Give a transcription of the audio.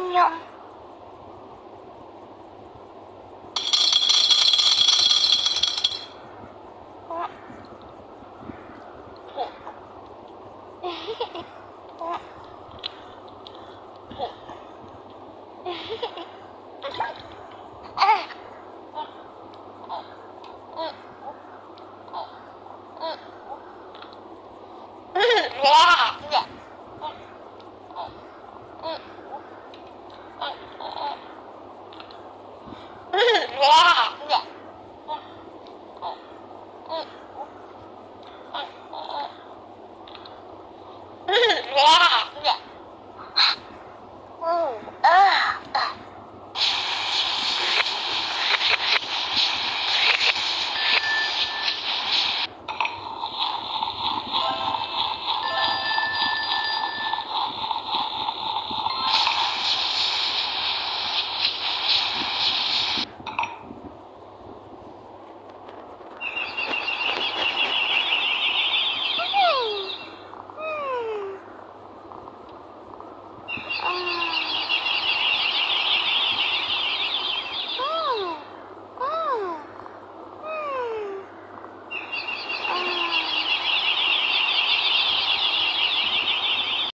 tinh nhọn Yeah. Ooh, uh, uh.